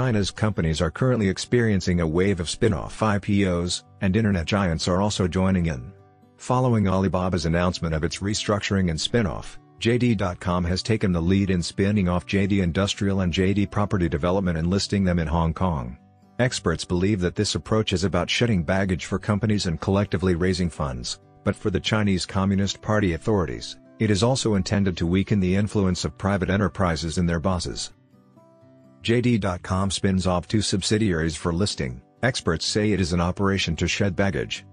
China's companies are currently experiencing a wave of spin-off IPOs, and internet giants are also joining in. Following Alibaba's announcement of its restructuring and spin-off, JD.com has taken the lead in spinning off JD Industrial and JD Property Development and listing them in Hong Kong. Experts believe that this approach is about shedding baggage for companies and collectively raising funds, but for the Chinese Communist Party authorities, it is also intended to weaken the influence of private enterprises and their bosses. JD.com spins off two subsidiaries for listing, experts say it is an operation to shed baggage.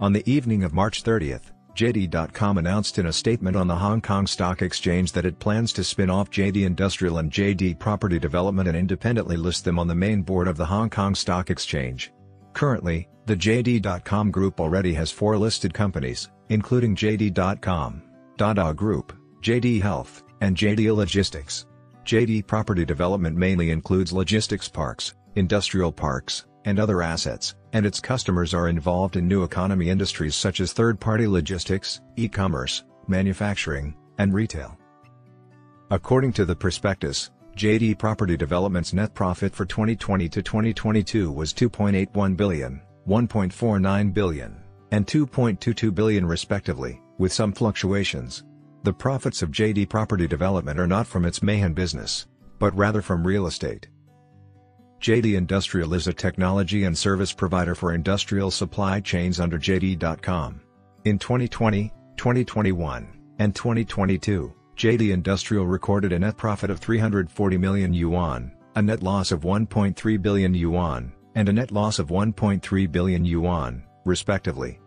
On the evening of March 30, JD.com announced in a statement on the Hong Kong Stock Exchange that it plans to spin off JD Industrial and JD Property Development and independently list them on the main board of the Hong Kong Stock Exchange. Currently, the JD.com group already has four listed companies, including JD.com, Dada Group, JD Health, and JD Logistics. JD Property Development mainly includes logistics parks, industrial parks, and other assets, and its customers are involved in new economy industries such as third-party logistics, e-commerce, manufacturing, and retail. According to the prospectus, JD Property Development's net profit for 2020 to 2022 was 2.81 billion, 1.49 billion, and 2.22 billion respectively, with some fluctuations. The profits of JD Property Development are not from its Mahan business, but rather from real estate. JD Industrial is a technology and service provider for industrial supply chains under JD.com. In 2020, 2021, and 2022, JD Industrial recorded a net profit of 340 million yuan, a net loss of 1.3 billion yuan, and a net loss of 1.3 billion yuan, respectively.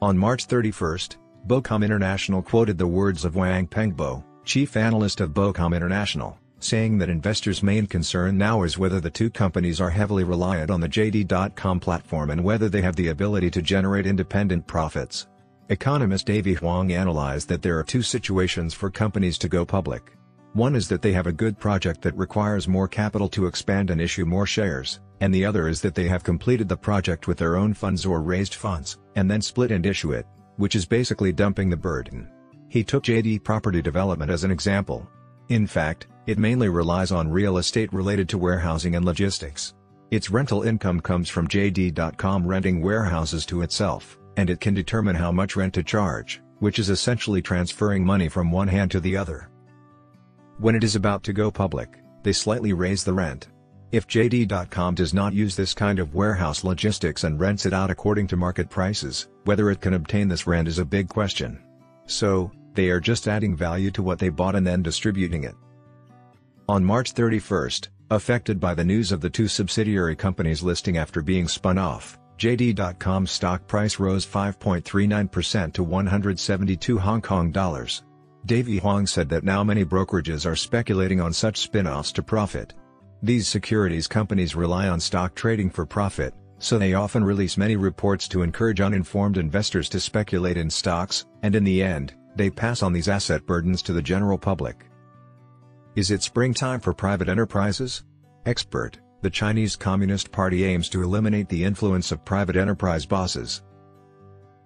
On March 31, BOCOM International quoted the words of Wang Pengbo, chief analyst of BOCOM International, saying that investors' main concern now is whether the two companies are heavily reliant on the JD.com platform and whether they have the ability to generate independent profits. Economist Davy Huang analyzed that there are two situations for companies to go public. One is that they have a good project that requires more capital to expand and issue more shares, and the other is that they have completed the project with their own funds or raised funds, and then split and issue it which is basically dumping the burden. He took JD Property Development as an example. In fact, it mainly relies on real estate related to warehousing and logistics. Its rental income comes from JD.com renting warehouses to itself, and it can determine how much rent to charge, which is essentially transferring money from one hand to the other. When it is about to go public, they slightly raise the rent, if JD.com does not use this kind of warehouse logistics and rents it out according to market prices, whether it can obtain this rent is a big question. So, they are just adding value to what they bought and then distributing it. On March 31, affected by the news of the two subsidiary companies listing after being spun off, JD.com's stock price rose 5.39% to 172 Hong Kong dollars. Davey Huang said that now many brokerages are speculating on such spin-offs to profit. These securities companies rely on stock trading for profit, so they often release many reports to encourage uninformed investors to speculate in stocks, and in the end, they pass on these asset burdens to the general public. Is it springtime for private enterprises? Expert, the Chinese Communist Party aims to eliminate the influence of private enterprise bosses.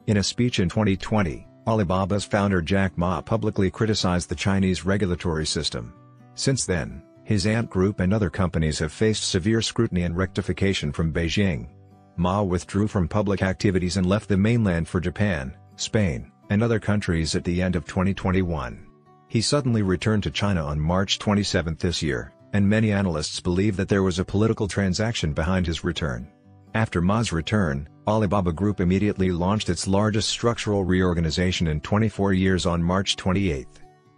In a speech in 2020, Alibaba's founder Jack Ma publicly criticized the Chinese regulatory system. Since then, his Ant Group and other companies have faced severe scrutiny and rectification from Beijing. Ma withdrew from public activities and left the mainland for Japan, Spain, and other countries at the end of 2021. He suddenly returned to China on March 27 this year, and many analysts believe that there was a political transaction behind his return. After Ma's return, Alibaba Group immediately launched its largest structural reorganization in 24 years on March 28.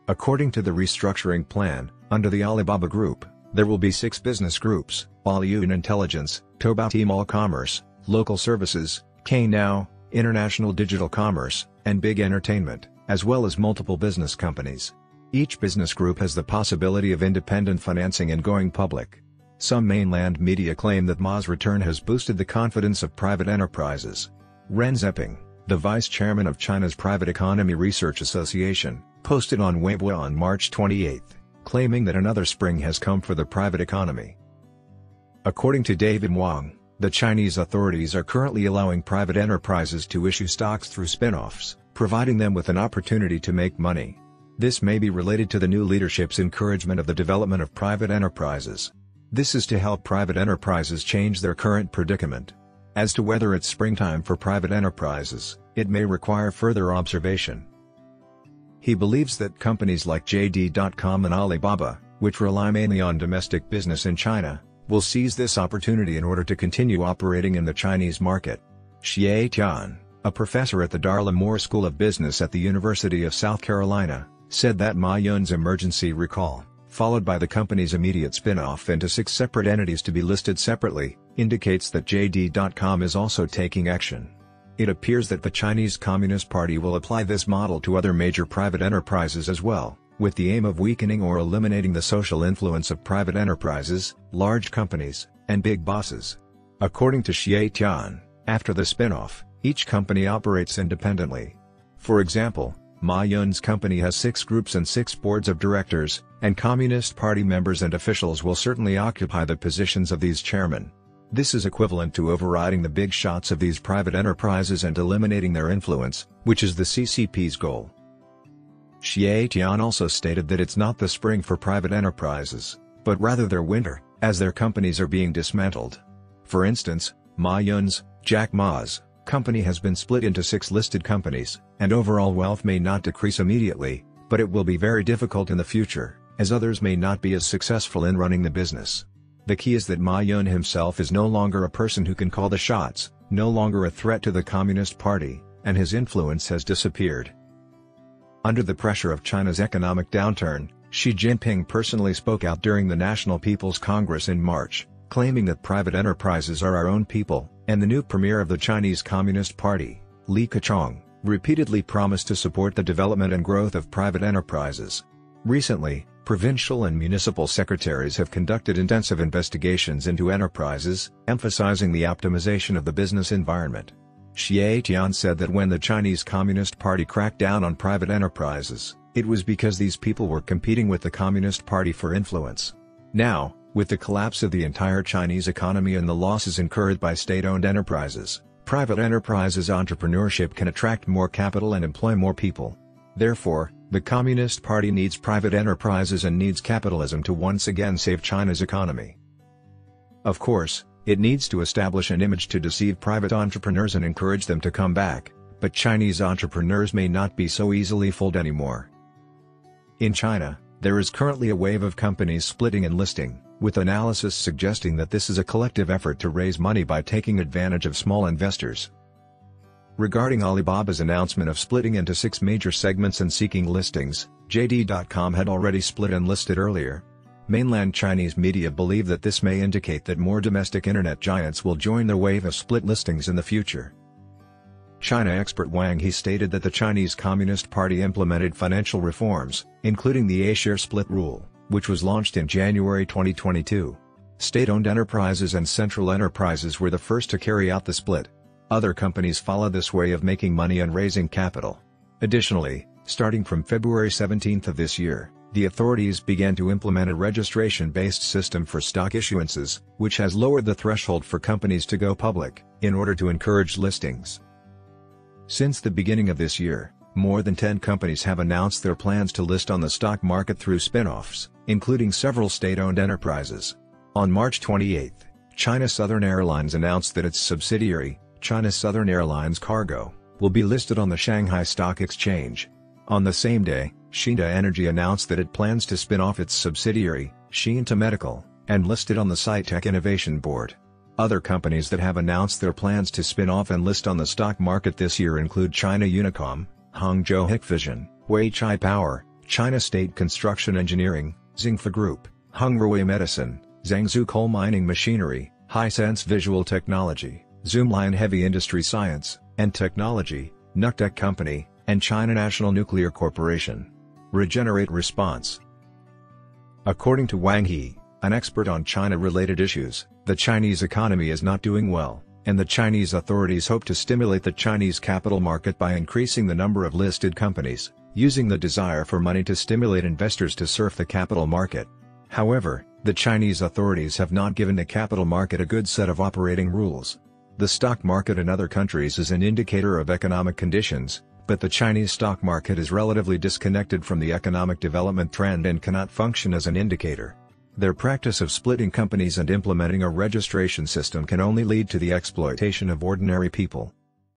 According to the restructuring plan, under the Alibaba Group, there will be six business groups, Aliyun Intelligence, Taobao Tmall Commerce, Local Services, Cainiao, International Digital Commerce, and Big Entertainment, as well as multiple business companies. Each business group has the possibility of independent financing and going public. Some mainland media claim that Ma's return has boosted the confidence of private enterprises. Ren Zeping, the vice chairman of China's Private Economy Research Association, posted on Weibo on March 28 claiming that another spring has come for the private economy. According to David Wang, the Chinese authorities are currently allowing private enterprises to issue stocks through spin-offs, providing them with an opportunity to make money. This may be related to the new leadership's encouragement of the development of private enterprises. This is to help private enterprises change their current predicament. As to whether it's springtime for private enterprises, it may require further observation. He believes that companies like JD.com and Alibaba, which rely mainly on domestic business in China, will seize this opportunity in order to continue operating in the Chinese market. Xie Tian, a professor at the Darla Moore School of Business at the University of South Carolina, said that Ma Yun's emergency recall, followed by the company's immediate spin-off into six separate entities to be listed separately, indicates that JD.com is also taking action. It appears that the Chinese Communist Party will apply this model to other major private enterprises as well, with the aim of weakening or eliminating the social influence of private enterprises, large companies, and big bosses. According to Xie Tian, after the spin-off, each company operates independently. For example, Ma Yun's company has six groups and six boards of directors, and Communist Party members and officials will certainly occupy the positions of these chairmen. This is equivalent to overriding the big shots of these private enterprises and eliminating their influence, which is the CCP's goal. Xie Tian also stated that it's not the spring for private enterprises, but rather their winter, as their companies are being dismantled. For instance, Ma Yun's, Jack Ma's, company has been split into six listed companies, and overall wealth may not decrease immediately, but it will be very difficult in the future, as others may not be as successful in running the business. The key is that Ma Yun himself is no longer a person who can call the shots, no longer a threat to the Communist Party, and his influence has disappeared. Under the pressure of China's economic downturn, Xi Jinping personally spoke out during the National People's Congress in March, claiming that private enterprises are our own people, and the new premier of the Chinese Communist Party, Li Keqiang, repeatedly promised to support the development and growth of private enterprises. Recently, provincial and municipal secretaries have conducted intensive investigations into enterprises, emphasizing the optimization of the business environment. Xie Tian said that when the Chinese Communist Party cracked down on private enterprises, it was because these people were competing with the Communist Party for influence. Now, with the collapse of the entire Chinese economy and the losses incurred by state-owned enterprises, private enterprises entrepreneurship can attract more capital and employ more people. Therefore, the Communist Party needs private enterprises and needs capitalism to once again save China's economy. Of course, it needs to establish an image to deceive private entrepreneurs and encourage them to come back, but Chinese entrepreneurs may not be so easily fooled anymore. In China, there is currently a wave of companies splitting and listing with analysis suggesting that this is a collective effort to raise money by taking advantage of small investors. Regarding Alibaba's announcement of splitting into six major segments and seeking listings, JD.com had already split and listed earlier. Mainland Chinese media believe that this may indicate that more domestic internet giants will join the wave of split listings in the future. China expert Wang He stated that the Chinese Communist Party implemented financial reforms, including the A-share split rule which was launched in January 2022. State-owned enterprises and central enterprises were the first to carry out the split. Other companies follow this way of making money and raising capital. Additionally, starting from February 17 of this year, the authorities began to implement a registration-based system for stock issuances, which has lowered the threshold for companies to go public, in order to encourage listings. Since the beginning of this year, more than 10 companies have announced their plans to list on the stock market through spin-offs, including several state-owned enterprises. On March 28, China Southern Airlines announced that its subsidiary, China Southern Airlines Cargo, will be listed on the Shanghai Stock Exchange. On the same day, Xinta Energy announced that it plans to spin off its subsidiary, Xinta Medical, and list it on the Sci-Tech Innovation Board. Other companies that have announced their plans to spin off and list on the stock market this year include China Unicom, Hangzhou Hikvision, Weichai Power, China State Construction Engineering, Zhongfa Group, Hengrui Medicine, Zhengzhou Coal Mining Machinery, Hisense Visual Technology, Zoomlion Heavy Industry Science and Technology, Nuctech Company, and China National Nuclear Corporation. Regenerate Response According to Wang He, an expert on China-related issues, the Chinese economy is not doing well and the Chinese authorities hope to stimulate the Chinese capital market by increasing the number of listed companies, using the desire for money to stimulate investors to surf the capital market. However, the Chinese authorities have not given the capital market a good set of operating rules. The stock market in other countries is an indicator of economic conditions, but the Chinese stock market is relatively disconnected from the economic development trend and cannot function as an indicator. Their practice of splitting companies and implementing a registration system can only lead to the exploitation of ordinary people.